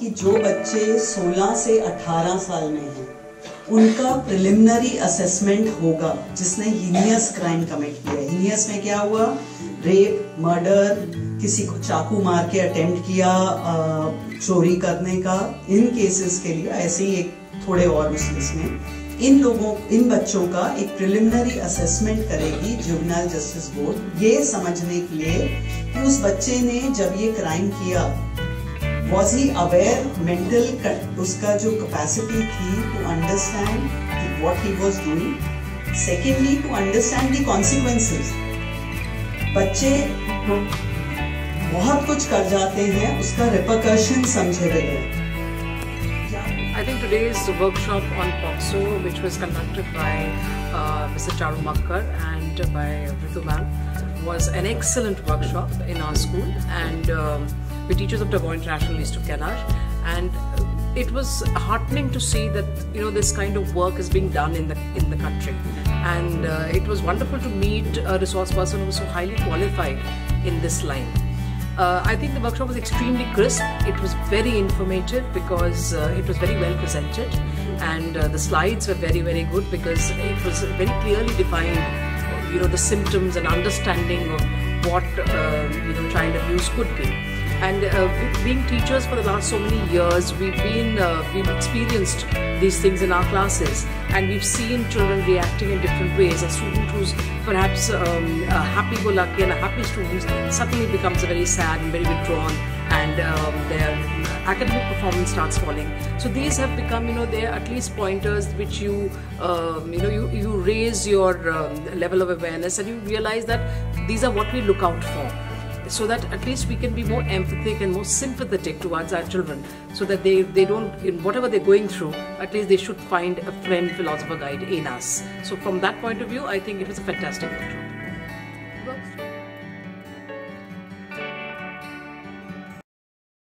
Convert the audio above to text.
कि जो बच्चे 16 से 18 साल में हैं, उनका प्रिलिमिनरी असेसमेंट होगा, जिसने हीनियस क्राइम कमिट किया हीनियस में क्या हुआ? रेप मर्डर किसी को चाकू मार के अटेम्प्ट किया चोरी करने का। इन केसेस के लिए, ऐसे ही एक थोड़े और उसमें इन लोगों, इन बच्चों का एक प्रिलिमिनरी असेसमेंट करेगी जुगनल जस्टिस बोर्ड ये समझने के लिए कि उस बच्चे ने जब ये क्राइम किया वॉज़ ही अवेयर मेंटल उसका जो कैपेसिटी थी to understand what he was doing secondly to understand the consequences बच्चे बहुत कुछ कर जाते हैं उसका रिपोकर्शन समझे बगैर I think today's workshop on POXO, which was conducted by uh, Mr. Charu Makkar and by Ritu ma'am, was an excellent workshop in our school. And um, we teachers of Tagore International East of Kailash. And it was heartening to see that you know this kind of work is being done in the in the country. And uh, it was wonderful to meet a resource person who was so highly qualified in this line. Uh, I think the workshop was extremely crisp. It was very informative because uh, it was very well presented, and uh, the slides were very very good because it was very clearly defined, you know, the symptoms and understanding of what uh, you know child abuse could be. And uh, being teachers for the last so many years, we've been uh, we've experienced these things in our classes, and we've seen children reacting in different ways. A student who's perhaps um, a happy-go-lucky and a happy student suddenly becomes a very sad and very withdrawn, and um, their academic performance starts falling. So these have become, you know, they're at least pointers which you, um, you know, you you raise your um, level of awareness, and you realize that these are what we look out for so that at least we can be more empathic and more sympathetic towards our children so that they, they don't in whatever they're going through at least they should find a friend philosopher guide in us. So from that point of view i think it was a fantastic workshop